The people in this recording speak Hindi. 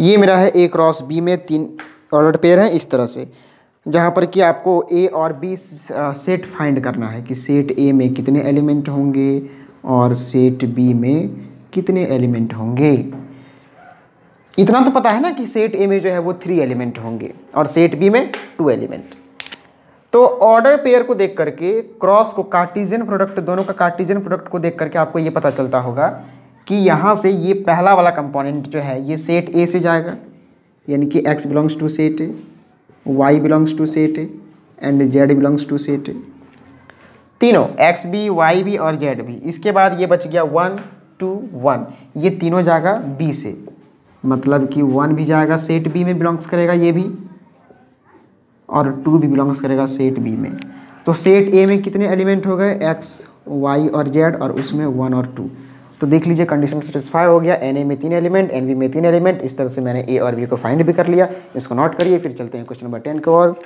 ये मेरा है ए क्रॉस बी में तीन ऑर्डर पेयर हैं इस तरह से, जहाँ पर कि आपको ए और बी सेट फाइंड करना है कि सेट ए में कितने एलिमेंट होंगे और सेट बी में कितने एलिमेंट होंगे। इतना तो पता है ना कि सेट ए में जो है वो थ्री एलिमेंट होंगे और सेट बी में टू एलिमेंट तो ऑर्डर पेयर को देख करके क्रॉस को कार्टिजन प्रोडक्ट दोनों का कार्टिजन प्रोडक्ट को देख करके आपको ये पता चलता होगा कि यहाँ से ये पहला वाला कंपोनेंट जो है, ये सेट ए से जाएगा। यानी कि X belongs to set A Y belongs to set A and Z belongs to set A तीनों एक्स बी वाई बी और जेड भी। इसके बाद ये बच गया वन टू वन ये तीनों जाएगा बी से। मतलब कि वन भी जाएगा सेट बी में बिलोंग्स करेगा ये भी, और टू भी बिलोंग्स करेगा सेट बी में। तो सेट ए में कितने एलिमेंट हो गए? एक्स वाई और जेड और उसमें वन और टू तो देख लीजिए कंडीशन सेटिस्फाई हो गया एन में तीन एलिमेंट एन में तीन एलिमेंट इस तरह से मैंने ए और बी को फाइंड भी कर लिया। इसको नोट करिए, फिर चलते हैं क्वेश्चन नंबर टेन को और